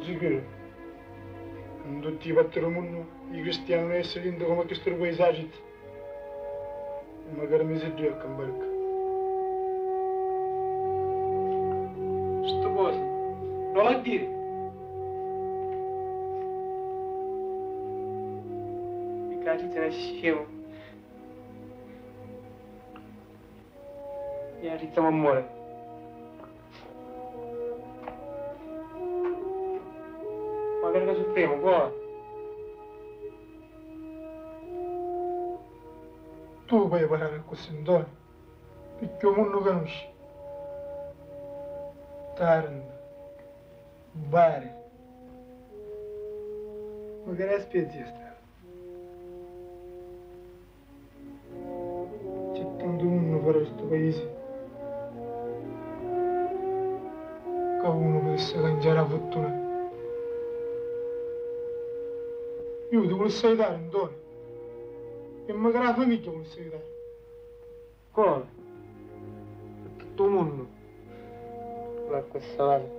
Джигър. Дотиват румън и Гристияно е селин да хомък изтърго и зажит. Магар ми зидлия към бърка. Що бъс? Ромът дир. Викачите на шево. Я рица му моля. Verga supremo, qua. Tu puoi parlare a questo Antonio, perché il mondo conosci. Taranda, Bari. Magari a spezia sta. C'è tanto mondo per questo paese. Che uno potesse cangiare la fortuna. Io ti volevo aiutare, Antonio. E magari la famiglia vuole aiutare. Come? Per tutto il mondo. Ma questa vale.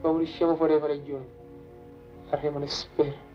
Ma riusciamo a. Faremo le sfere.